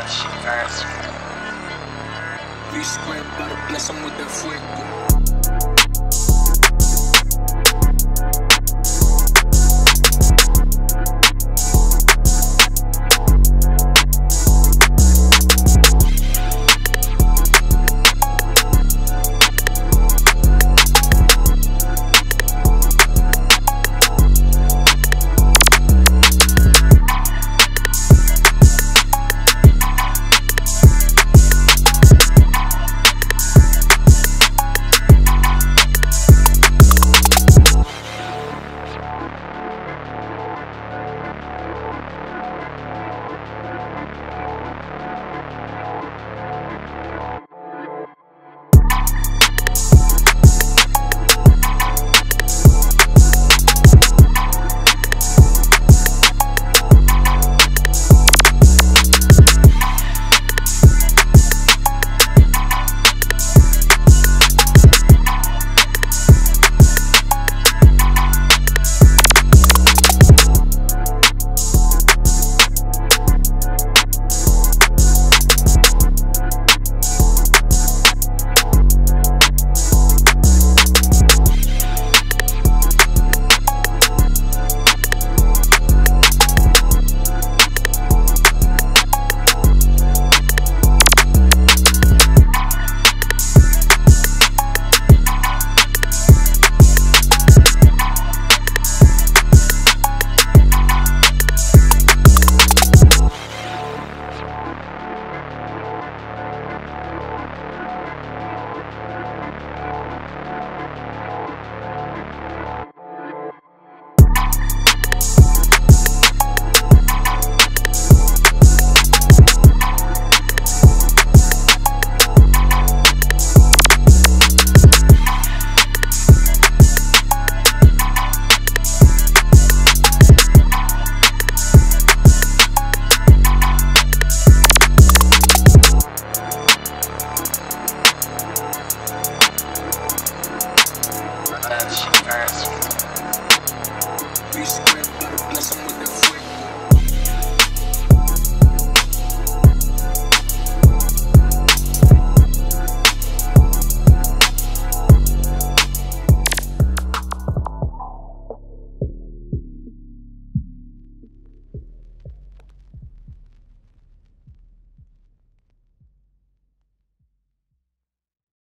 that shit, guys. V squared, gotta bless him with that fuego. Sanchez.